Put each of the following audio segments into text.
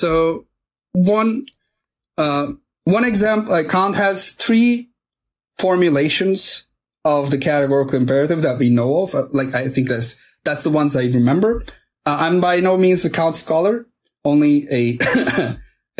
So one, uh, one example, uh, Kant has three formulations of the categorical imperative that we know of. Uh, like, I think that's, that's the ones I remember. Uh, I'm by no means a Kant scholar, only a,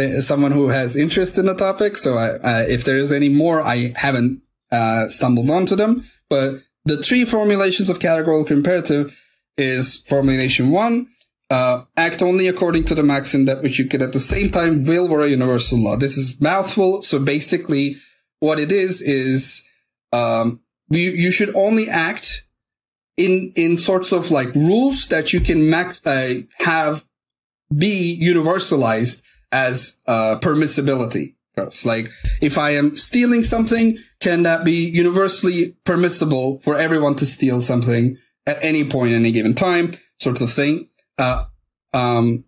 someone who has interest in the topic. So I, if there's any more, I haven't, uh, stumbled onto them, but the three formulations of categorical imperative is formulation one, uh, act only according to the maxim that which you could at the same time will or a universal law. This is mouthful. So basically what it is, is, um, you, you should only act in, in sorts of like rules that you can max, uh, have be universalized as, uh, permissibility. It's like, if I am stealing something, can that be universally permissible for everyone to steal something at any point, any given time, sort of thing? Uh, um,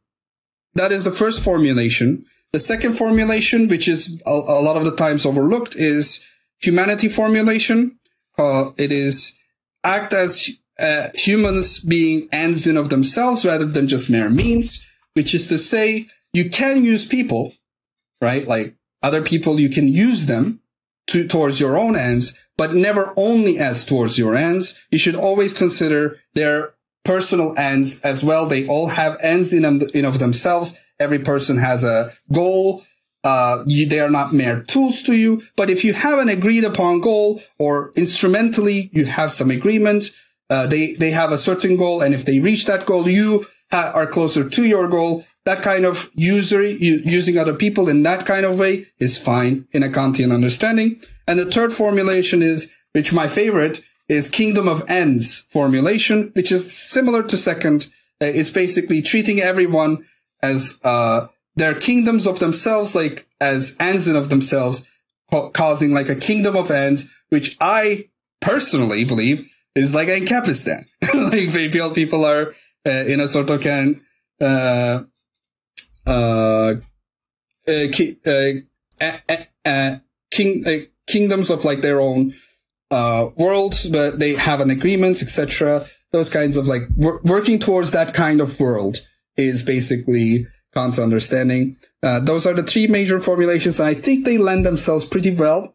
that is the first formulation. The second formulation, which is a, a lot of the times overlooked, is humanity formulation. Uh, it is act as uh, humans being ends in of themselves rather than just mere means, which is to say you can use people, right? Like other people, you can use them to, towards your own ends, but never only as towards your ends. You should always consider their personal ends as well. They all have ends in, them, in of themselves. Every person has a goal. Uh, you, they are not mere tools to you. But if you have an agreed upon goal or instrumentally you have some agreement, uh, they, they have a certain goal. And if they reach that goal, you ha- are closer to your goal. That kind of usury, using other people in that kind of way is fine in a Kantian understanding. And the third formulation is, which my favorite, is kingdom of ends formulation, which is similar to second. Uh, it's basically treating everyone as uh, their kingdoms of themselves, like as ends in of themselves, causing like a kingdom of ends, which I personally believe is like Ancapistan. like people, people are uh, in a sort of can uh, uh, uh, ki- uh, king kingdoms of like their own uh, worlds, but they have an agreement, etc. Those kinds of like wor- working towards that kind of world is basically Kant's understanding. Uh, those are the three major formulations, and I think they lend themselves pretty well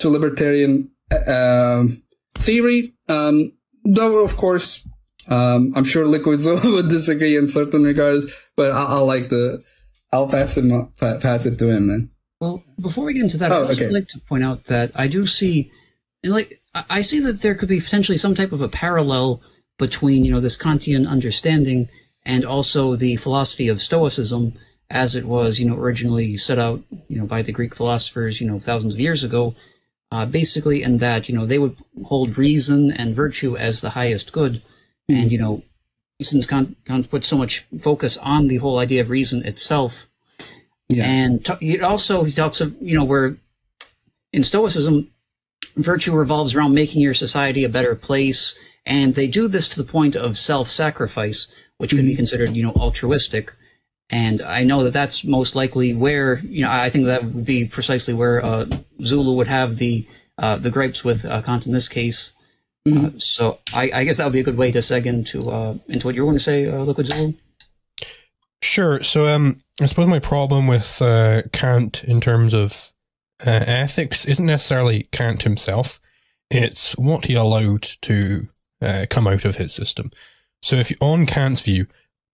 to libertarian uh, theory. Um, though, of course, um, I'm sure Liquid would disagree in certain regards, but I- will like the, I'll pass him, pass it to him, man. Well, before we get into that, oh, I'd okay. like to point out that I do see and like I see that there could be potentially some type of a parallel between you know this Kantian understanding and also the philosophy of Stoicism as it was you know originally set out you know by the Greek philosophers you know thousands of years ago. Uh, basically, in that you know they would hold reason and virtue as the highest good, mm-hmm. and you know since Kant, Kant put so much focus on the whole idea of reason itself, yeah. and t- also he talks of you know where in Stoicism virtue revolves around making your society a better place. And they do this to the point of self-sacrifice, which can be mm-hmm. considered, you know, altruistic. And I know that that's most likely where, you know, I think that would be precisely where uh, Zulu would have the uh, the gripes with uh, Kant in this case. Mm-hmm. Uh, so I, I, guess that would be a good way to seg into uh, into what you're going to say, uh, Liquid Zulu. Sure. So um, I suppose my problem with uh, Kant in terms of uh, ethics isn't necessarily Kant himself. It's what he allowed to uh, come out of his system. So if you, on Kant's view,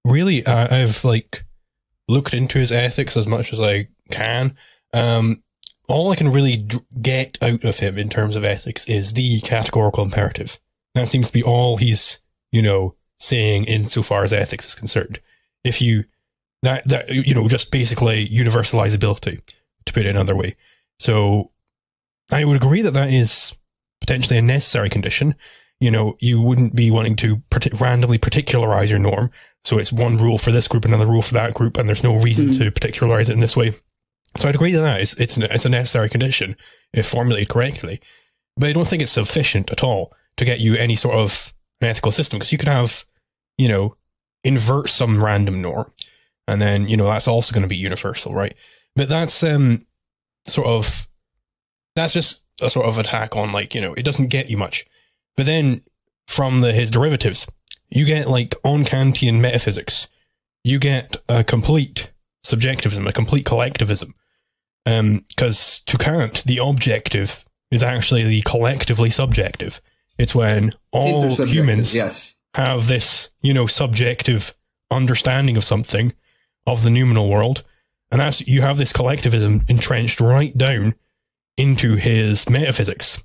really, uh, I've like looked into his ethics as much as I can. Um, all I can really d- get out of him in terms of ethics is the categorical imperative. That seems to be all he's, you know, saying insofar as ethics is concerned. If you, that, that, you know, just basically universalizability, to put it another way. So I would agree that that is potentially a necessary condition. You know, you wouldn't be wanting to randomly particularize your norm. So it's one rule for this group, another rule for that group, and there's no reason mm-hmm. to particularize it in this way. So I'd agree that that is it's it's a necessary condition if formulated correctly. But I don't think it's sufficient at all to get you any sort of an ethical system because you could have, you know, invert some random norm, and then you know that's also going to be universal, right? But that's um sort of that's just a sort of attack on like you know it doesn't get you much but then from the his derivatives you get like on kantian metaphysics you get a complete subjectivism, a complete collectivism. Because um, to Kant, the objective is actually the collectively subjective. It's when all humans yes. have this, you know, subjective understanding of something, of the noumenal world, and that's you have this collectivism entrenched right down into his metaphysics.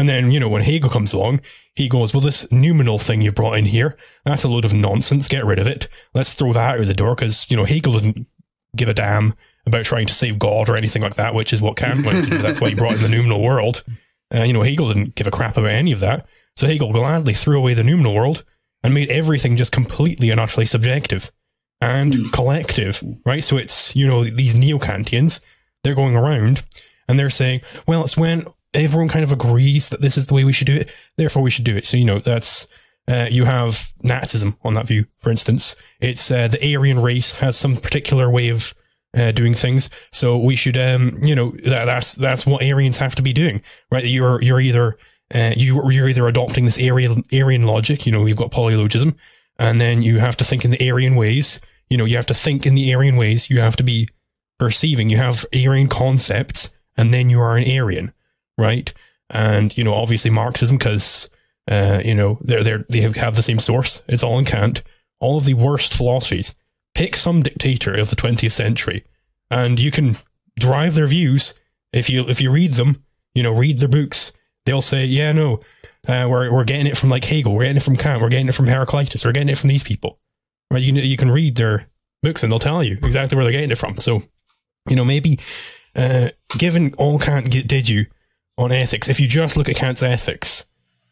And then, you know, when Hegel comes along, he goes, well, this noumenal thing you brought in here, that's a load of nonsense. Get rid of it. Let's throw that out the door because, you know, Hegel didn't give a damn about trying to save God or anything like that, which is what Kant went to do. That's why he brought in the noumenal world. Uh, you know, Hegel didn't give a crap about any of that. So Hegel gladly threw away the noumenal world and made everything just completely and utterly subjective and hmm. collective, right? So it's, you know, these neo Kantians, they're going around and they're saying, well, it's when everyone kind of agrees that this is the way we should do it, therefore we should do it. So, you know, that's, uh, you have Nazism on that view, for instance. It's uh, the Aryan race has some particular way of uh, doing things, so we should, um, you know, that, that's that's what Aryans have to be doing, right? You're you're either uh, you you're either adopting this Aryan Aryan logic, you know, we've got polylogism, and then you have to think in the Aryan ways. You know, you have to think in the Aryan ways. You have to be perceiving. You have Aryan concepts, and then you are an Aryan, right? And you know, obviously Marxism, because uh, you know they're they they have the same source. It's all in Kant. All of the worst philosophies. Pick some dictator of the 20th century, and you can drive their views if you if you read them. You know, read their books. They'll say, "Yeah, no, uh, we're we're getting it from like Hegel. We're getting it from Kant. We're getting it from Heraclitus. We're getting it from these people." Right? You you can read their books and they'll tell you exactly where they're getting it from. So, you know, maybe uh, given all Kant did you on ethics, if you just look at Kant's ethics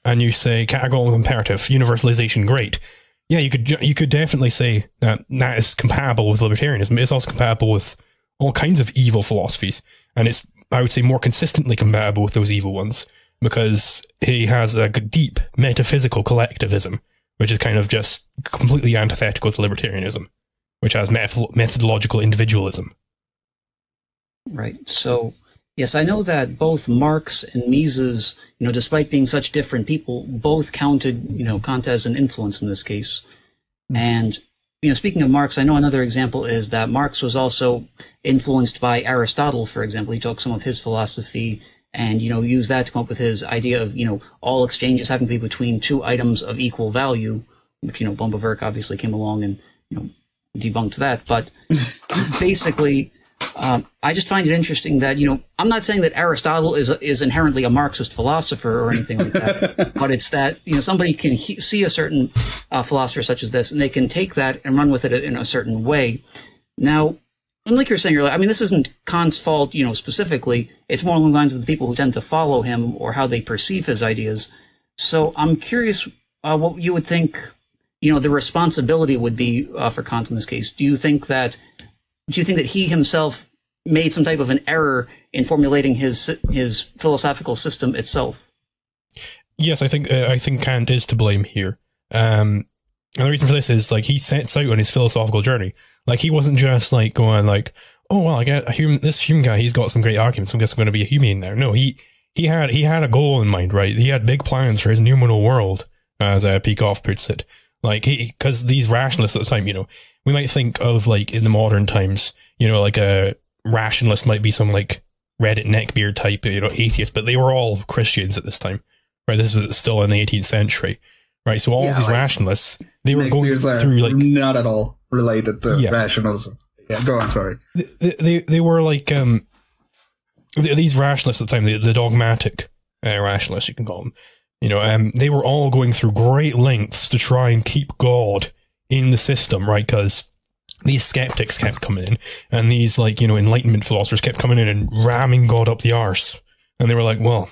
and you say categorical imperative, universalization, great. Yeah, you could you could definitely say that that is compatible with libertarianism. It's also compatible with all kinds of evil philosophies, and it's I would say more consistently compatible with those evil ones because he has a deep metaphysical collectivism, which is kind of just completely antithetical to libertarianism, which has methodological individualism. Right. So, yes, I know that both Marx and Mises, you know, despite being such different people, both counted, you know, Kant as an influence in this case. Mm-hmm. And, you know, speaking of Marx, I know another example is that Marx was also influenced by Aristotle, for example. He took some of his philosophy and, you know, use that to come up with his idea of, you know, all exchanges having to be between two items of equal value, which, you know, Böhm-Bawerk obviously came along and, you know, debunked that. But basically, um, I just find it interesting that you know I'm not saying that Aristotle is is inherently a Marxist philosopher or anything like that, but it's that you know somebody can he- see a certain uh, philosopher such as this, and they can take that and run with it in a certain way. Now, and like you're saying I mean this isn't Kant's fault, you know, specifically. It's more along the lines of the people who tend to follow him or how they perceive his ideas. So I'm curious uh, what you would think, you know, the responsibility would be uh, for Kant in this case. Do you think that do you think that he himself made some type of an error in formulating his his philosophical system itself? Yes, I think uh, I think Kant is to blame here. Um, and the reason for this is like he sets out on his philosophical journey. Like he wasn't just like going like, oh well, I get a human. This human guy, he's got some great arguments. I guess I'm going to be a Humean now. No, he he had he had a goal in mind, right? He had big plans for his noumenal world, as uh, Peikoff puts it. Like he because these rationalists at the time, you know, we might think of like in the modern times, you know, like a rationalist might be some like Reddit neckbeard type, you know, atheist, but they were all Christians at this time, right? This was still in the 18th century, right? So all yeah, these like, rationalists, they were going through like not at all related to yeah. rationalism. Yeah, go on. Sorry. They, they, they were like um these rationalists at the time, the, the dogmatic uh, rationalists, you can call them. You know, um, they were all going through great lengths to try and keep God in the system, right? Because these skeptics kept coming in, and these like you know enlightenment philosophers kept coming in and ramming God up the arse, and they were like, "Well,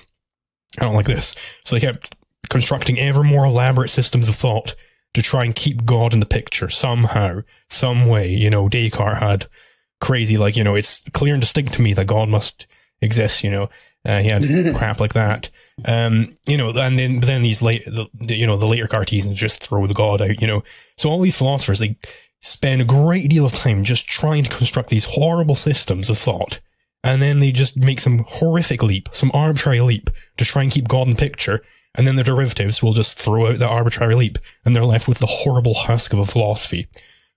I don't like this," so they kept constructing ever more elaborate systems of thought to try and keep God in the picture somehow, some way. You know, Descartes had crazy like you know it's clear and distinct to me that God must exist. You know, uh, he had crap like that. Um, you know, and then but then these late, the, the, you know, the later Cartesians just throw the God out. You know, so all these philosophers they spend a great deal of time just trying to construct these horrible systems of thought, and then they just make some horrific leap, some arbitrary leap to try and keep God in the picture, and then the derivatives will just throw out that arbitrary leap, and they're left with the horrible husk of a philosophy.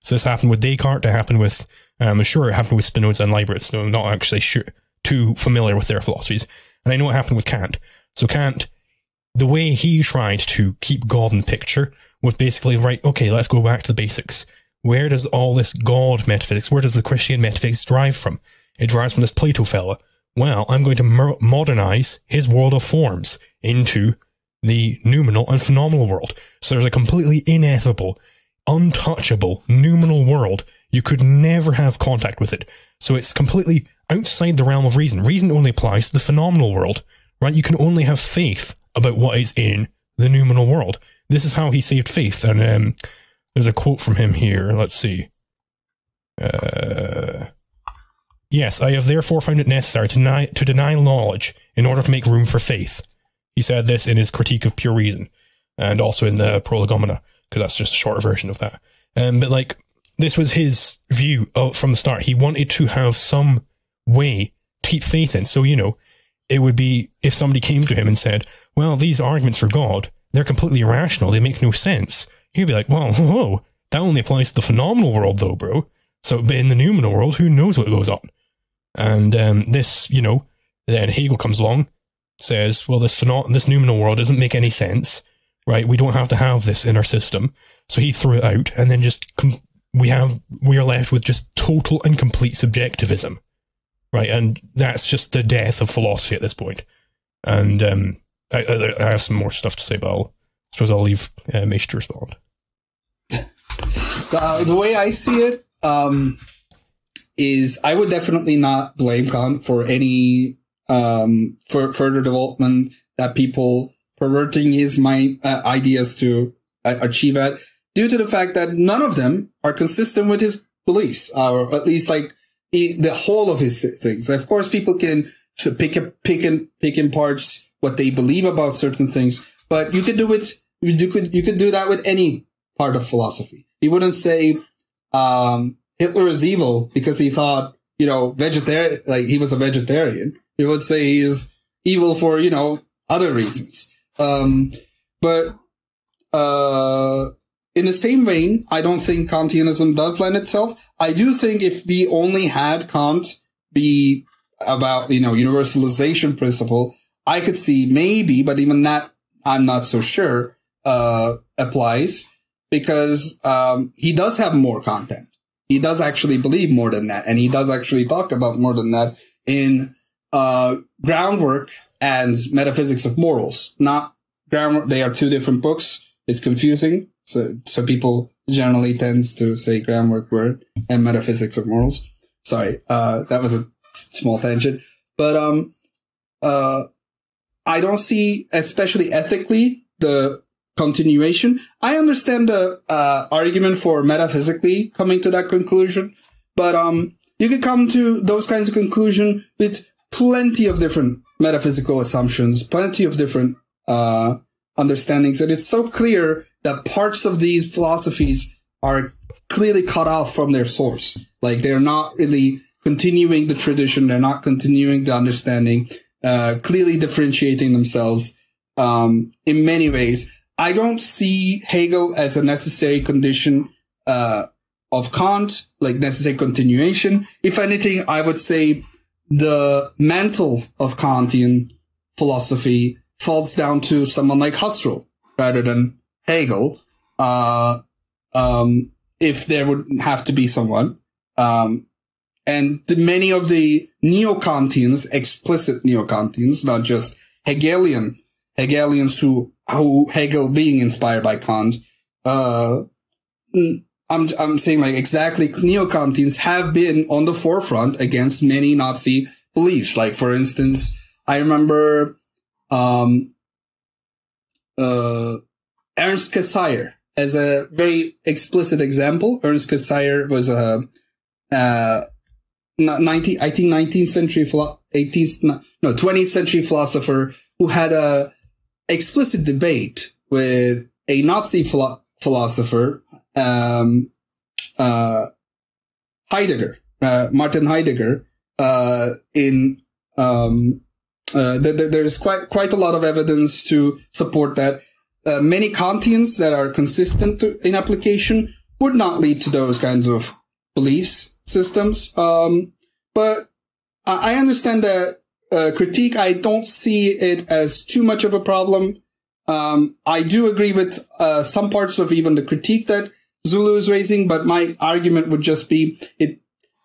So this happened with Descartes, it happened with Um, I'm sure it happened with Spinoza and Leibniz, so I'm not actually sure, too familiar with their philosophies. And I know what happened with Kant. So Kant, the way he tried to keep God in the picture was basically, right, okay, let's go back to the basics. Where does all this God metaphysics, where does the Christian metaphysics derive from? It derives from this Plato fella. Well, I'm going to modernize his world of forms into the noumenal and phenomenal world. So there's a completely ineffable, untouchable noumenal world. You could never have contact with it. So it's completely outside the realm of reason. Reason only applies to the phenomenal world, right? You can only have faith about what is in the noumenal world. This is how he saved faith. And um, there's a quote from him here. Let's see. Uh, yes, I have therefore found it necessary to deny, to deny knowledge in order to make room for faith. He said this in his critique of pure reason and also in the Prolegomena, because that's just a shorter version of that. Um, but like, this was his view of, from the start. He wanted to have some way to keep faith in. So, you know, it would be if somebody came to him and said, well, these arguments for God, they're completely irrational. They make no sense. He'd be like, well, whoa, that only applies to the phenomenal world though, bro. So, but in the noumenal world, who knows what goes on? And um, this, you know, then Hegel comes along, says, well, this phenom- this world doesn't make any sense, right? We don't have to have this in our system. So he threw it out, and then just com- we have we are left with just total and complete subjectivism, right? And that's just the death of philosophy at this point. And um, I, I, I, have some more stuff to say, but I'll, I suppose I'll leave uh, Mace to respond. Uh, the way I see it um, is, I would definitely not blame Kant for any um, for further development that people perverting his mind uh, ideas to uh, achieve at, due to the fact that none of them are consistent with his beliefs, or at least like he, the whole of his things. Of course, people can pick a, pick in pick in parts what they believe about certain things, but you could do it. You could you could do that with any part of philosophy. You wouldn't say um, Hitler is evil because he thought you know vegetarian like he was a vegetarian. He would say he's evil for you know other reasons. Um, but uh, in the same vein, I don't think Kantianism does lend itself. I do think if we only had Kant be about, you know, universalization principle, I could see maybe, but even that I'm not so sure, uh, applies because, um, he does have more content. He does actually believe more than that. And he does actually talk about more than that in, uh, groundwork and metaphysics of morals, not groundwork. They are two different books. It's confusing. So, so people generally tends to say groundwork word and metaphysics of morals. Sorry. Uh, that was a small tangent, but, um, uh, I don't see, especially ethically, the continuation. I understand the uh, argument for metaphysically coming to that conclusion, but um, you could come to those kinds of conclusion with plenty of different metaphysical assumptions, plenty of different uh, understandings, and it's so clear that parts of these philosophies are clearly cut off from their source. Like they're not really continuing the tradition, they're not continuing the understanding, uh, clearly differentiating themselves um, in many ways. I don't see Hegel as a necessary condition uh, of Kant, like necessary continuation. If anything, I would say the mantle of Kantian philosophy falls down to someone like Husserl rather than Hegel. Uh, um, if there would have to be someone. Um, and the, many of the neo-Kantians, explicit neo-Kantians, not just Hegelian, Hegelians who, who Hegel being inspired by Kant, uh, I'm, I'm saying like exactly neo-Kantians have been on the forefront against many Nazi beliefs. Like, for instance, I remember, um, uh, Ernst Cassirer as a very explicit example. Ernst Cassirer was a, uh, 19, I think 19th century, 18th, no, 20th century philosopher who had a explicit debate with a Nazi philo- philosopher, um, uh, Heidegger, uh, Martin Heidegger, uh, in, um, uh, th- th- there's quite, quite a lot of evidence to support that. Uh, many Kantians that are consistent to, in application would not lead to those kinds of beliefs systems. Um, but I understand that uh, critique. I don't see it as too much of a problem. Um, I do agree with uh, some parts of even the critique that Zulu is raising, but my argument would just be it.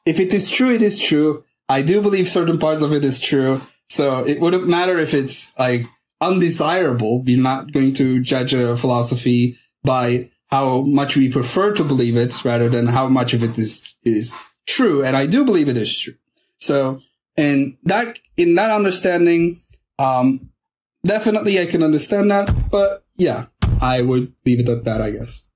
If it is true, it is true. I do believe certain parts of it is true. So it wouldn't matter if it's like undesirable. We're not going to judge a philosophy by how much we prefer to believe it rather than how much of it is, is true. And I do believe it is true. So, and that, in that understanding, um, definitely I can understand that, but yeah, I would leave it at that, I guess.